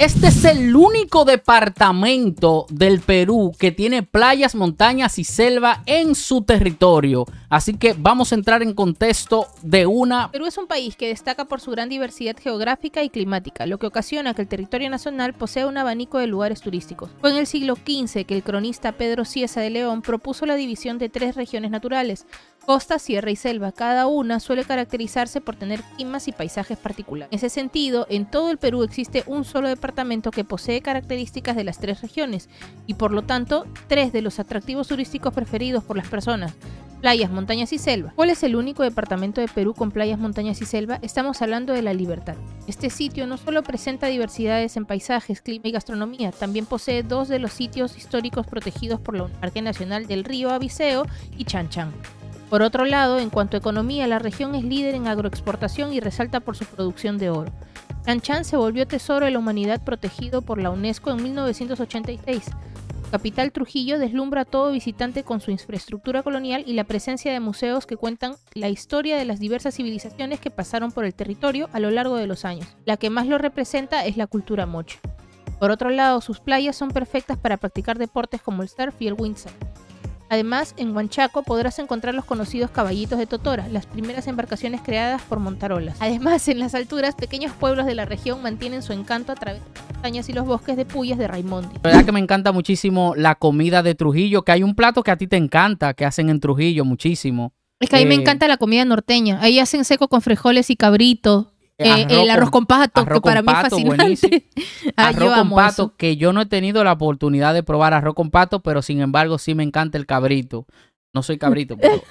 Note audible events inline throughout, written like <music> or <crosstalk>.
Este es el único departamento del Perú que tiene playas, montañas y selva en su territorio. Así que vamos a entrar en contexto de una... Perú es un país que destaca por su gran diversidad geográfica y climática, lo que ocasiona que el territorio nacional posea un abanico de lugares turísticos. Fue en el siglo XV que el cronista Pedro Ciesa de León propuso la división de tres regiones naturales, costa, sierra y selva. Cada una suele caracterizarse por tener climas y paisajes particulares. En ese sentido, en todo el Perú existe un solo departamento que posee características de las tres regiones y por lo tanto tres de los atractivos turísticos preferidos por las personas. Playas, montañas y selva. ¿Cuál es el único departamento de Perú con playas, montañas y selva? Estamos hablando de La Libertad. Este sitio no solo presenta diversidades en paisajes, clima y gastronomía, también posee dos de los sitios históricos protegidos por la Parque Nacional del Río Abiseo y Chan Chan. Por otro lado, en cuanto a economía, la región es líder en agroexportación y resalta por su producción de oro. Chan se volvió tesoro de la humanidad protegido por la UNESCO en 1986. Capital Trujillo deslumbra a todo visitante con su infraestructura colonial y la presencia de museos que cuentan la historia de las diversas civilizaciones que pasaron por el territorio a lo largo de los años. La que más lo representa es la cultura mocha. Por otro lado, sus playas son perfectas para practicar deportes como el surf y el windsurf. Además, en Huanchaco podrás encontrar los conocidos caballitos de Totora, las primeras embarcaciones creadas por Montarolas. Además, en las alturas, pequeños pueblos de la región mantienen su encanto a través de las montañas y los bosques de puyas de Raimondi. La verdad que me encanta muchísimo la comida de Trujillo, que hay un plato que a ti te encanta, que hacen en Trujillo muchísimo. Es que a mí me Eh, encanta la comida norteña. Ahí hacen seco con frijoles y cabrito. Eh, arroz el con- arroz con pato, arroz que para con mí es fascinante. <laughs> Ah, arroz con pato, eso. que yo no he tenido la oportunidad de probar arroz con pato, pero sin embargo sí me encanta el cabrito. No soy cabrito, pero,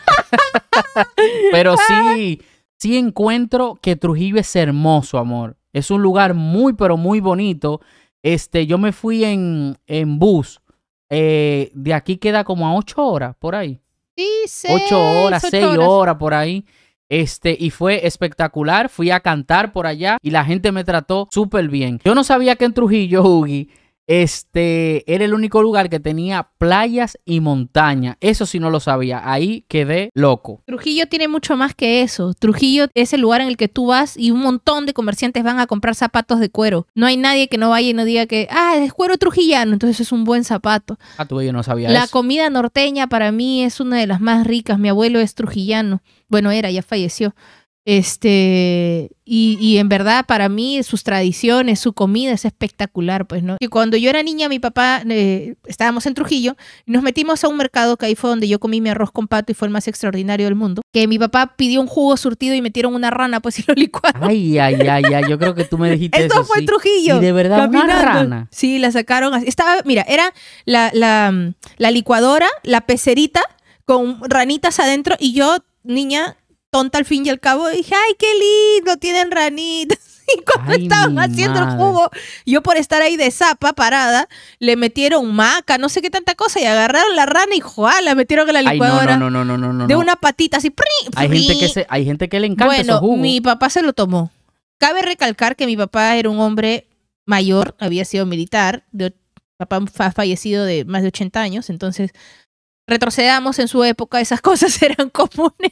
<laughs> pero sí, sí encuentro que Trujillo es hermoso, amor. Es un lugar muy, pero muy bonito. Este, yo me fui en, en bus. Eh, de aquí queda como a ocho horas, por ahí. Sí, seis, ocho horas, ocho seis horas. por ahí. Este, y fue espectacular. Fui a cantar por allá y la gente me trató súper bien. Yo no sabía que en Trujillo, Hugi, este, era el único lugar que tenía playas y montaña. Eso sí no lo sabía. Ahí quedé loco. Trujillo tiene mucho más que eso. Trujillo es el lugar en el que tú vas y un montón de comerciantes van a comprar zapatos de cuero. No hay nadie que no vaya y no diga que, ah, es cuero trujillano, entonces es un buen zapato. Ah, tú yo no sabía La eso. comida norteña para mí es una de las más ricas. Mi abuelo es trujillano. Bueno, era, ya falleció. Este, y, y en verdad para mí sus tradiciones, su comida es espectacular, pues, ¿no? Y cuando yo era niña, mi papá, eh, estábamos en Trujillo, y nos metimos a un mercado que ahí fue donde yo comí mi arroz con pato y fue el más extraordinario del mundo, que mi papá pidió un jugo surtido y metieron una rana, pues, y lo licuaron. Ay, ay, ay, ay. Yo creo que tú me dijiste Esto eso. fue sí. Trujillo. Y de verdad, una caminando. rana. Sí, la sacaron así. Estaba, mira, era la, la, la licuadora, la pecerita con ranitas adentro y yo, niña tonta al fin y al cabo, dije, ay, qué lindo, tienen ranitas. <laughs> Y cuando Ay, estaban haciendo el jugo, yo por estar ahí de zapa parada, le metieron maca, no sé qué tanta cosa, y agarraron la rana y ¡juá! la metieron en la Ay, no, licuadora. no, no, no, no, no. de una patita así. ¡pri! Hay gente que se, hay gente que le encanta esos Bueno, jugos. mi papá se lo tomó. Cabe recalcar que mi papá era un hombre mayor, había sido militar, de, papá ha fallecido de más de 80 años, entonces retrocedamos en su época, esas <laughs> cosas eran comunes.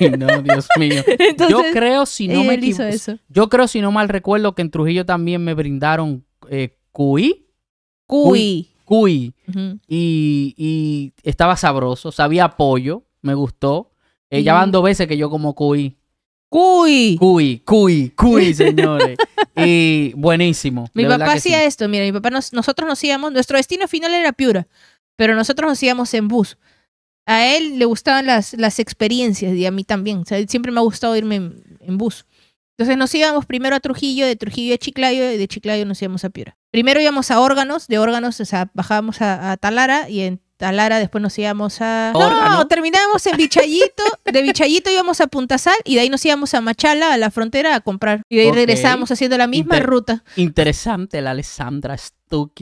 Ay, no, Dios mío. <laughs> Entonces, yo creo, si no me hizo eso. yo creo, si no mal recuerdo, que en Trujillo también me brindaron eh, cuy, Cuy. cuy, y, y estaba sabroso, sabía pollo, me gustó. Eh, ya van dos veces que yo como cuy. Cuy. Cuy, cuy, cuy, señores. <laughs> y buenísimo. Mi papá sí. hacía esto, mira, mi papá nos- nosotros nos íbamos, nuestro destino final era Piura, pero nosotros nos íbamos en bus. A él le gustaban las, las experiencias y a mí también. O sea, siempre me ha gustado irme en, en bus. Entonces nos íbamos primero a Trujillo, de Trujillo a Chiclayo y de Chiclayo nos íbamos a Piura. Primero íbamos a órganos, de órganos, o sea, bajábamos a, a Talara y en Talara después nos íbamos a... Órgano. No, terminábamos en Bichayito, de Bichayito íbamos a Punta Sal y de ahí nos íbamos a Machala, a la frontera, a comprar. Y de ahí Ok. regresábamos haciendo la misma Inter- ruta. Interesante la Alessandra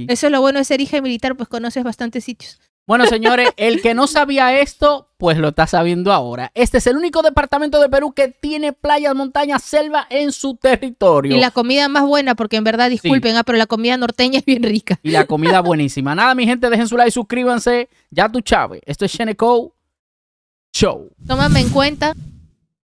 Eso es lo bueno de ser hija militar, pues conoces bastantes sitios. Bueno, señores, el que no sabía esto, pues lo está sabiendo ahora. Este es el único departamento de Perú que tiene playas, montañas, selva en su territorio. Y la comida más buena, porque en verdad, disculpen, ah, pero la comida norteña es bien rica. Y la comida buenísima. Nada, mi gente, dejen su like, suscríbanse. Ya tú, Chávez. Esto es Sheneco Show. Tómame en cuenta